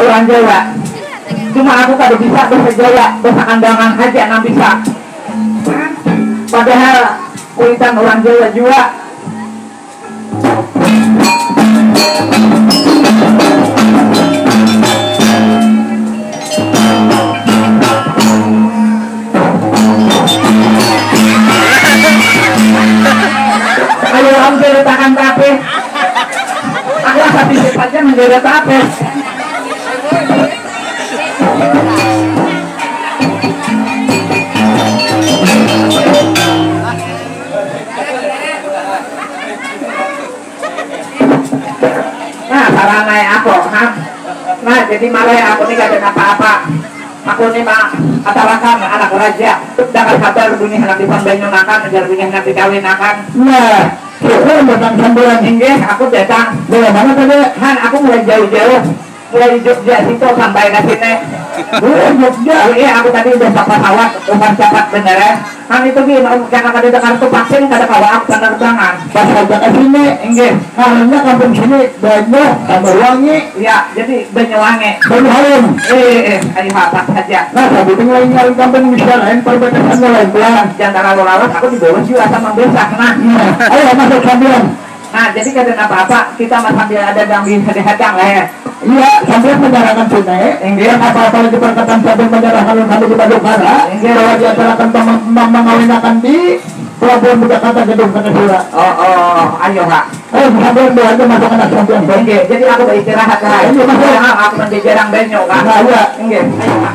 orang Jawa. Cuma aku kada bisa bahasa Jawa bahasa kandangan aja nang bisa. Padahal kuitan orang Jawa juga gak ada apa-apa. Aku nih mah atalakan anak raja. Dengan kabar dunia anak di Pambanyo nakan, ajar dunia anak dikawin nakan. Nah, kita datang sambulan Hingga aku datang. Dari mana tadi? Han, aku mulai jauh-jauh. Mulai di Jogja situ sampai ke sini. Dari Jogja. Iya, aku tadi udah sapa sawat, umpan cepat bener ya. Han itu gini, karena kada ada kartu vaksin, kada kawa penerbangan. Pas ajak ke sini, Enggak, karena kampung sini banyak tambah wangi, ya jadi Banyuwangi. banyak harum. Eh, eh, ayo apa saja. Nah, sabi tinggal nyari kampung bisa lain perbatasan lain pelan. Jangan lalu-lalu, aku di bawah juga sama besak. Nah, Nah, ayo masuk sambulan. nah jadi kada apa-apa, kita sambil ada dambi hadang lah ya. Iya, sambil menyerahkan tunai. Yang apa-apa di perkataan sambil menyerahkan kami di Badukara. Bahwa diacarakan mengawinakan di Pelabuhan Kata Gedung Kartasura. Oh, oh, ayo kak. Ayo, sambil aja masuk anak sambil. Oke, jadi aku beristirahat lah. Iya, Mas. Nah, aku nanti jarang banyak kak. Nah, iya. Oke, ayo kak.